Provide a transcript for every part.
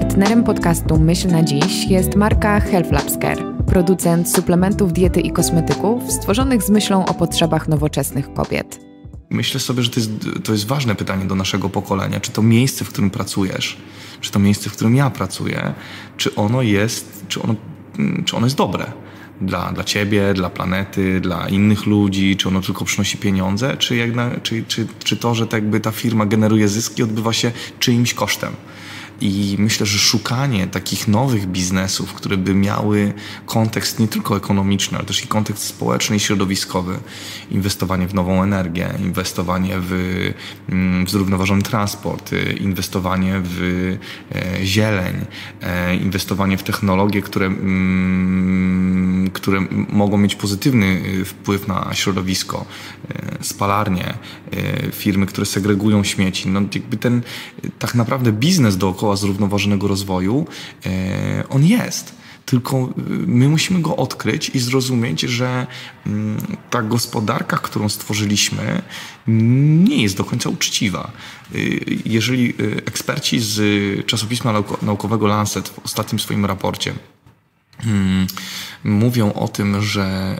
Partnerem podcastu Myśl na Dziś jest marka Health Labs Care, producent suplementów diety i kosmetyków stworzonych z myślą o potrzebach nowoczesnych kobiet. Myślę sobie, że to jest, to jest ważne pytanie do naszego pokolenia. Czy to miejsce, w którym pracujesz, czy to miejsce, w którym ja pracuję, czy ono jest, czy ono, czy ono jest dobre? dla, dla ciebie, dla planety, dla innych ludzi, czy ono tylko przynosi pieniądze, czy, jak na, czy, czy, czy to, że tak jakby ta firma generuje zyski, odbywa się czyimś kosztem. I myślę, że szukanie takich nowych biznesów, które by miały kontekst nie tylko ekonomiczny, ale też i kontekst społeczny i środowiskowy, inwestowanie w nową energię, inwestowanie w, mm, w zrównoważony transport, y, inwestowanie w e, zieleń, e, inwestowanie w technologie, które, mm, które mogą mieć pozytywny y, wpływ na środowisko, e, spalarnie, firmy, które segregują śmieci. No, jakby ten tak naprawdę biznes dookoła zrównoważonego rozwoju, e, on jest. Tylko e, my musimy go odkryć i zrozumieć, że mm, ta gospodarka, którą stworzyliśmy, nie jest do końca uczciwa. E, jeżeli eksperci z czasopisma naukowego Lancet w ostatnim swoim raporcie hmm, mówią o tym, że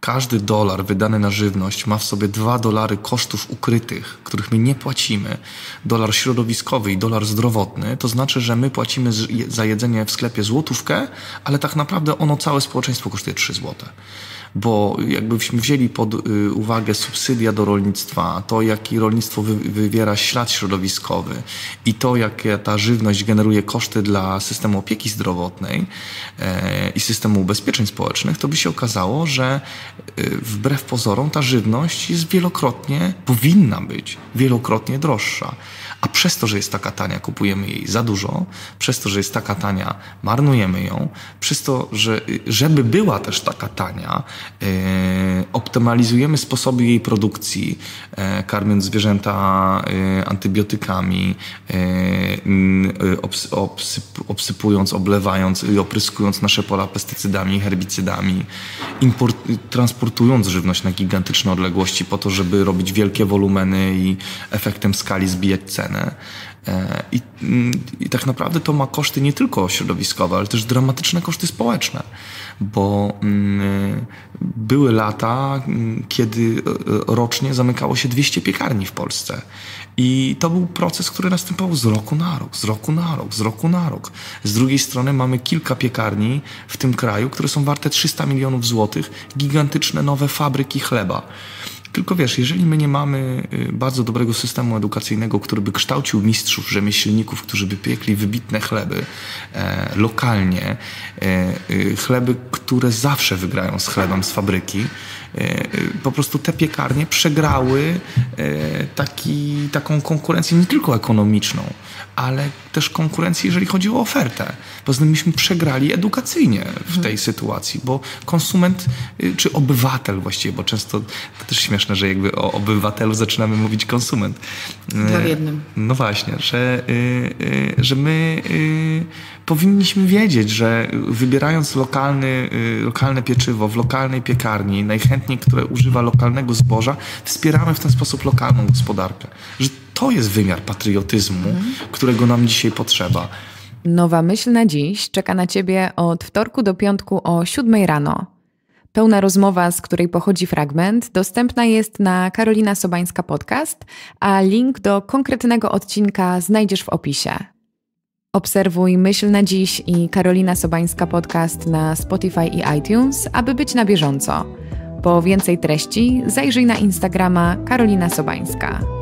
każdy dolar wydany na żywność ma w sobie dwa dolary kosztów ukrytych, których my nie płacimy. Dolar środowiskowy i dolar zdrowotny, to znaczy, że my płacimy za jedzenie w sklepie złotówkę, ale tak naprawdę ono całe społeczeństwo kosztuje 3 złote bo jakbyśmy wzięli pod y, uwagę subsydia do rolnictwa, to jaki rolnictwo wywiera ślad środowiskowy i to, jakie ta żywność generuje koszty dla systemu opieki zdrowotnej e, i systemu ubezpieczeń społecznych, to by się okazało, że y, wbrew pozorom ta żywność jest wielokrotnie, powinna być wielokrotnie droższa. A przez to, że jest taka tania, kupujemy jej za dużo, przez to, że jest taka tania, marnujemy ją, przez to, że żeby była też taka tania, e, optymalizujemy sposoby jej produkcji, e, karmiąc zwierzęta e, antybiotykami, obsyp, obsypując, oblewając i opryskując nasze pola pestycydami, herbicydami, import, transportując żywność na gigantyczne odległości po to, żeby robić wielkie wolumeny i efektem skali zbijać cenę. E, I, I, tak naprawdę to ma koszty nie tylko środowiskowe, ale też dramatyczne koszty społeczne, bo mm, były lata, mm, kiedy e, rocznie zamykało się 200 piekarni w Polsce. I to był proces, który następował z roku na rok, z roku na rok, z roku na rok. Z drugiej strony mamy kilka piekarni w tym kraju, które są warte 300 milionów złotych, gigantyczne nowe fabryki chleba. Tylko wiesz, jeżeli my nie mamy y, bardzo dobrego systemu edukacyjnego, który by kształcił mistrzów, rzemieślników, którzy by piekli wybitne chleby e, lokalnie, e, e, chleby, które zawsze wygrają z chlebem z fabryki, E, po prostu te piekarnie przegrały e, taki, taką konkurencję nie tylko ekonomiczną, ale też konkurencję, jeżeli chodzi o ofertę. Poza tym myśmy przegrali edukacyjnie w tej sytuacji, bo konsument y, czy obywatel właściwie, bo często to też śmieszne, że jakby o obywatelu zaczynamy mówić konsument. Dla jednym. No właśnie, że, y, y, że my powinniśmy wiedzieć, że wybierając lokalny, lokalne pieczywo w lokalnej piekarni, najchętniej, które używa lokalnego zboża, wspieramy w ten sposób lokalną gospodarkę. Że to jest wymiar patriotyzmu, mhm. którego nam dzisiaj potrzeba. Nowa myśl na dziś czeka na Ciebie od wtorku do piątku o 7 rano. Pełna rozmowa, z której pochodzi fragment, dostępna jest na Karolina Sobańska Podcast, a link do konkretnego odcinka znajdziesz w opisie. Obserwuj Myśl na Dziś i Karolina Sobańska Podcast na Spotify i iTunes, aby być na bieżąco. Po więcej treści zajrzyj na Instagrama Karolina Sobańska.